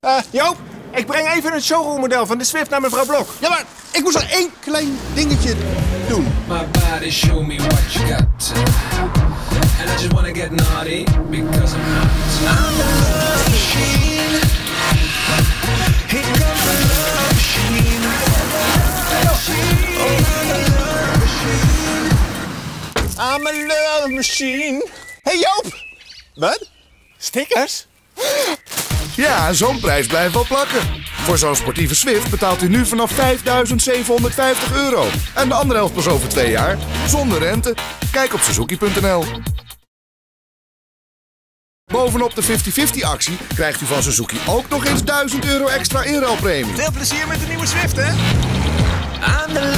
Eh, Joop, ik breng even een showroommodel van de Swift naar mevrouw Blok. Ja, maar ik moest nog één klein dingetje doen. My body show me what you got. And I just wanna get naughty because I'm hot. I'm the love machine. Here comes the love machine. I'm a love machine. Hey Joop! Wat? Stickers? Ja, zo'n prijs blijft wel plakken. Voor zo'n sportieve Swift betaalt u nu vanaf 5.750 euro. En de andere helft pas over twee jaar, zonder rente. Kijk op Suzuki.nl. Bovenop de 50-50 actie krijgt u van Suzuki ook nog eens 1000 euro extra inruilpremie. Veel plezier met de nieuwe Swift, hè? Love machine.